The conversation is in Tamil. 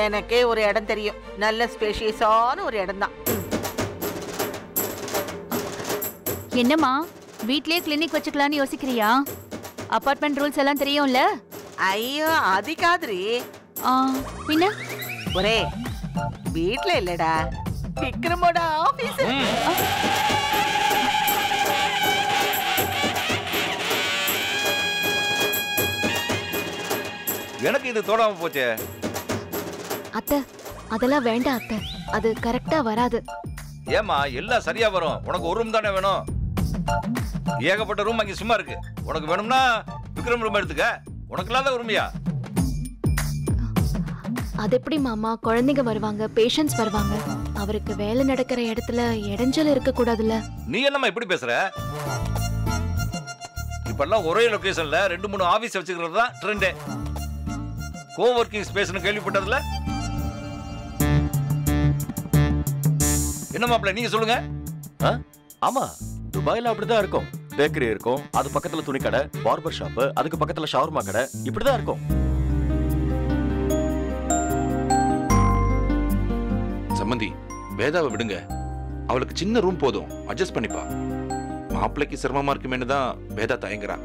எனக்கே ஒரு இடம் தெரியும். நல்ல ஸ்பேஷியஸான ஒரு இடம் தான் என்னம்மா? வீட்லயே கிளினிக் வச்சுக்கலாம்னு யோசிக்கிறியா? அபார்ட்மெண்ட் ரூல்ஸ் எல்லாம் தெரியும்ல? ஐயோ அதிகாதிரி ஆ, பின்ன? ஒரே வீட்ல இல்லடா. விக்ரமோட ஆபீஸ். எனக்கு இது தோடாம போச்சே. அத்தை அதெல்லாம் வேண்டாம் அத்தை. அது கரெக்டா வராது. ஏமா எல்லாம் சரியா வரும். உனக்கு ஒரு ரூம் தானே வேணும்? ஏகப்பட்ட ரூம் அங்கே சும்மா இருக்கு. உனக்கு வேணும்னா விக்ரம் ரூம் எடுத்துக்க. உனக்கு இல்லாத உரிமையா? அது எப்படி மாமா? குழந்தைங்க வருவாங்க பேஷண்ட்ஸ் வருவாங்க. அவருக்கு வேலை நடக்கிற இடத்துல இடைஞ்சல் இருக்க கூடாதுல்ல நீ என்னம்மா இப்படி பேசுற? இப்பெல்லாம் ஒரே லொகேஷன்ல ரெண்டு மூணு ஆபீஸ் வச்சுக்கிறது தான் ட்ரெண்டே கோவொர்க்கிங் ஸ்பேஸ்னு கேள்விப்பட்டதுல? என்ன மாப்பிள்ள நீங்க சொல்லுங்க? ஆமா துபாயில அப்படிதான் இருக்கும். பேக்கரி இருக்கும் அது பக்கத்துல துணி கடை பார்பர் ஷாப் அதுக்கு பக்கத்துல ஷவர்மா கடை இப்படிதான் இருக்கும். சம்மந்தி வேதாவை விடுங்க. அவளுக்கு சின்ன ரூம் போதும். அட்ஜஸ்ட் பண்ணிப்பா. மாப்பிள்ளைக்கு சிரமமா இருக்குமேனு தான் வேதா தயங்குறா.